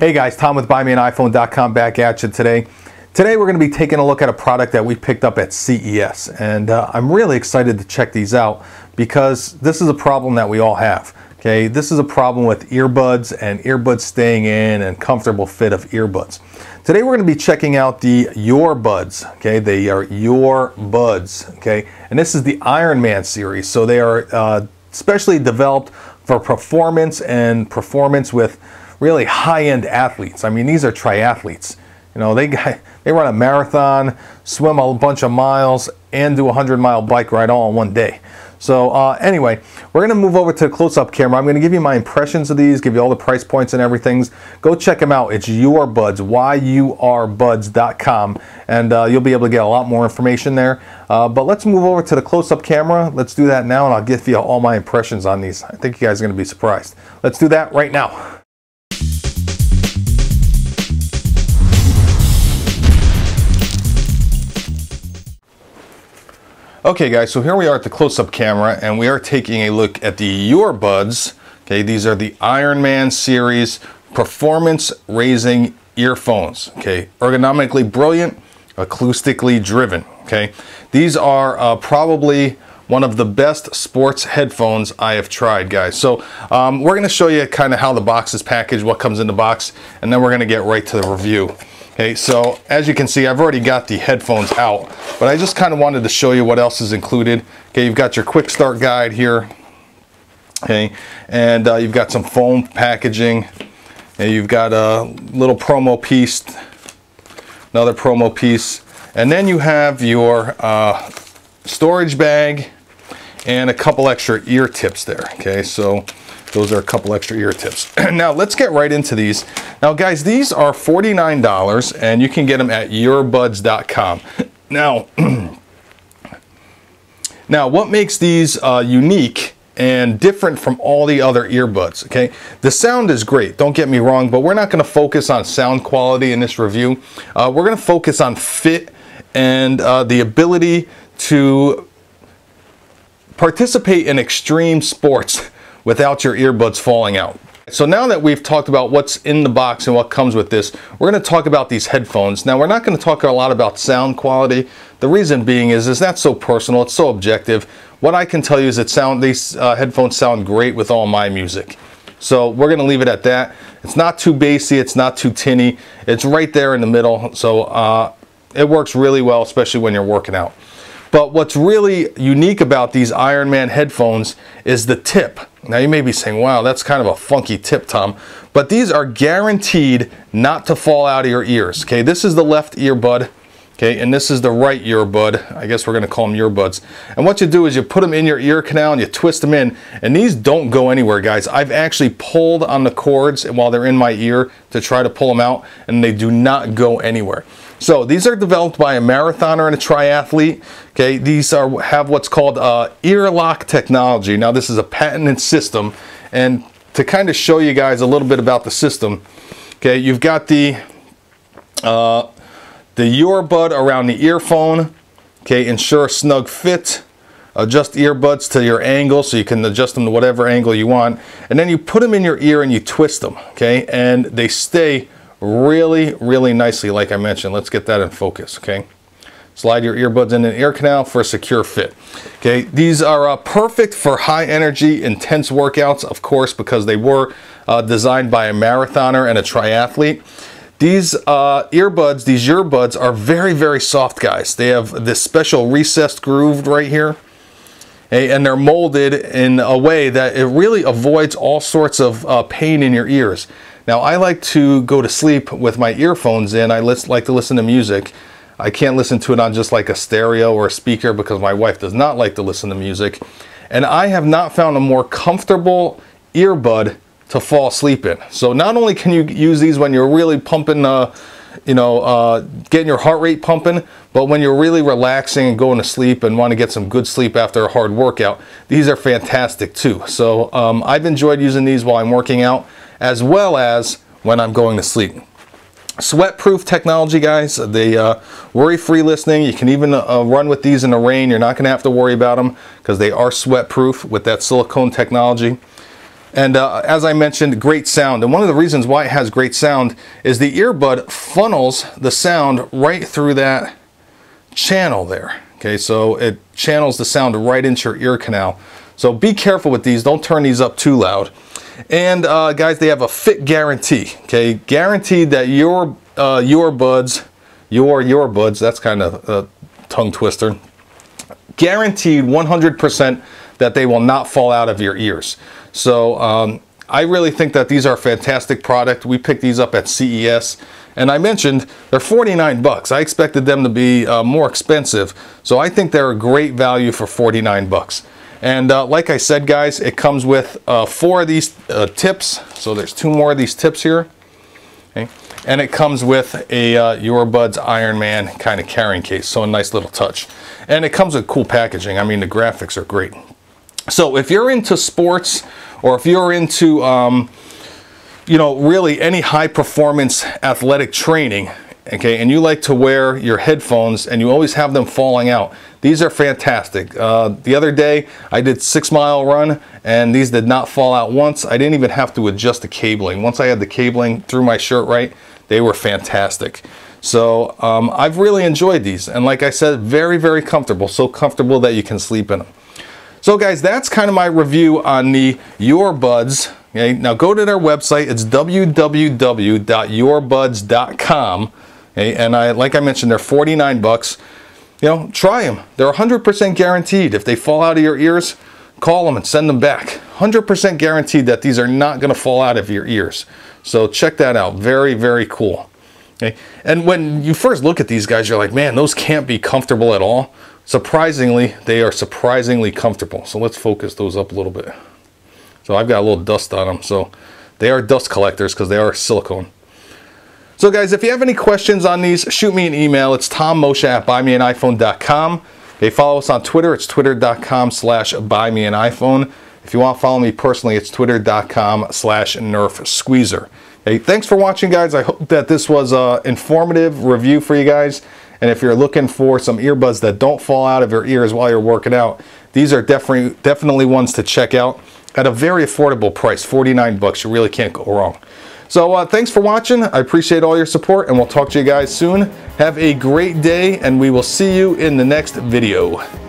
Hey guys, Tom with BuyMeAnIPhone.com back at you today. Today we're going to be taking a look at a product that we picked up at CES and uh, I'm really excited to check these out because this is a problem that we all have. Okay, this is a problem with earbuds and earbuds staying in and comfortable fit of earbuds. Today we're going to be checking out the Yurbuds. Okay, they are Yurbuds. Okay, and this is the Ironman series, so they are uh, specially developed for performance and performance with really high-end athletes. I mean, these are triathletes. You know, they they run a marathon, swim a bunch of miles, and do a 100-mile bike ride all in one day. So uh, anyway, we're to move over to the close-up camera. I'm to give you my impressions of these, give you all the price points and everything. Go check them out. It's Yurbuds, Y-U-R-Buds.com, and uh, you'll be able to get a lot more information there. Uh, but let's move over to the close-up camera. Let's do that now, and I'll give you all my impressions on these. I think you guys are to be surprised. Let's do that right now. Okay guys, so here we are at the close-up camera and we are taking a look at the Yurbuds. Okay, these are the Ironman series performance raising earphones. Okay, ergonomically brilliant, acoustically driven. Okay, these are uh, probably one of the best sports headphones I have tried guys. So um, we're going to show you kind of how the box is packaged, what comes in the box, and then we're going to get right to the review. Okay, so as you can see, I've already got the headphones out, but I just kind of wanted to show you what else is included. Okay, you've got your quick start guide here. Okay, and uh, you've got some foam packaging. And you've got a little promo piece, another promo piece, and then you have your uh, storage bag and a couple extra ear tips there. Okay, so those are a couple extra ear tips. now let's get right into these. Now guys, these are $49 and you can get them at yurbuds.com. Now, now what makes these uh, unique and different from all the other earbuds, okay? The sound is great, don't get me wrong, but we're not gonna focus on sound quality in this review. Uh, we're gonna focus on fit and uh, the ability to participate in extreme sports without your earbuds falling out. So now that we've talked about what's in the box and what comes with this, we're going to talk about these headphones. Now we're not going to talk a lot about sound quality. The reason being is, is that's so personal, it's so objective. What I can tell you is that sound these uh, headphones sound great with all my music. So we're going to leave it at that. It's not too bassy, it's not too tinny. It's right there in the middle. So uh, it works really well, especially when you're working out. But what's really unique about these Ironman headphones is the tip. Now you may be saying, wow, that's kind of a funky tip, Tom. But these are guaranteed not to fall out of your ears. Okay, this is the left earbud. Okay, and this is the right earbud. I guess we're gonna call them earbuds. And what you do is you put them in your ear canal and you twist them in. And these don't go anywhere, guys. I've actually pulled on the cords while they're in my ear to try to pull them out, and they do not go anywhere. So these are developed by a marathoner and a triathlete. Okay, these are have what's called uh, ear lock technology. Now this is a patented system, and to kind of show you guys a little bit about the system, okay, you've got the uh, the earbud around the earphone. Okay, ensure a snug fit. Adjust earbuds to your angle so you can adjust them to whatever angle you want. And then you put them in your ear and you twist them, okay? And they stay really, really nicely, like I mentioned. Let's get that in focus, okay? Slide your earbuds in an ear canal for a secure fit. Okay, these are uh, perfect for high energy, intense workouts, of course, because they were uh, designed by a marathoner and a triathlete. These uh, earbuds, these earbuds are very, very soft, guys. They have this special recessed groove right here. And they're molded in a way that it really avoids all sorts of uh, pain in your ears. Now I like to go to sleep with my earphones in. I like to listen to music. I can't listen to it on just like a stereo or a speaker because my wife does not like to listen to music. And I have not found a more comfortable earbud to fall asleep in. So not only can you use these when you're really pumping, uh, you know, uh, getting your heart rate pumping, but when you're really relaxing and going to sleep and want to get some good sleep after a hard workout, these are fantastic too. So um, I've enjoyed using these while I'm working out as well as when I'm going to sleep. Sweat-proof technology, guys. The uh, worry-free listening. You can even uh, run with these in the rain. You're not going to have to worry about them because they are sweat-proof with that silicone technology. And uh, as I mentioned, great sound. And one of the reasons why it has great sound is the earbud funnels the sound right through that channel there. Okay, so it channels the sound right into your ear canal. So be careful with these. Don't turn these up too loud. And uh, guys, they have a fit guarantee. Okay, guaranteed that your uh, your buds, your your buds. That's kind of a tongue twister. Guaranteed 100% that they will not fall out of your ears. So um, I really think that these are a fantastic product. We picked these up at CES. And I mentioned they're 49 bucks. I expected them to be uh, more expensive. So I think they're a great value for 49 bucks. And uh, like I said, guys, it comes with uh, four of these uh, tips. So there's two more of these tips here. Okay. And it comes with a uh, Buds Ironman kind of carrying case. So a nice little touch. And it comes with cool packaging. I mean, the graphics are great. So if you're into sports or if you're into, um, you know, really any high performance athletic training, okay, and you like to wear your headphones and you always have them falling out, these are fantastic. Uh, the other day I did six mile run and these did not fall out once. I didn't even have to adjust the cabling. Once I had the cabling through my shirt right, they were fantastic. So um, I've really enjoyed these. And like I said, very, very comfortable. So comfortable that you can sleep in them. So guys, that's kind of my review on the Yurbuds. Okay, now go to their website. It's www.yurbuds.com. And I, like I mentioned, they're 49 bucks. You know, try them. They're 100% guaranteed. If they fall out of your ears, call them and send them back. 100% guaranteed that these are not going to fall out of your ears. So check that out. Very, very cool. Okay, and when you first look at these guys, you're like, man, those can't be comfortable at all. Surprisingly, they are surprisingly comfortable. So let's focus those up a little bit. So I've got a little dust on them. So they are dust collectors because they are silicone. So guys, if you have any questions on these, shoot me an email. It's tommoccia at buymeaniphone.com. Okay, follow us on Twitter. It's twitter.com slash buymeaniphone. If you want to follow me personally, it's twitter.com slash nerf squeezer. Hey, thanks for watching, guys. I hope that this was an informative review for you guys. And if you're looking for some earbuds that don't fall out of your ears while you're working out, these are definitely definitely ones to check out at a very affordable price, 49 bucks. You really can't go wrong. So uh, thanks for watching. I appreciate all your support and we'll talk to you guys soon. Have a great day and we will see you in the next video.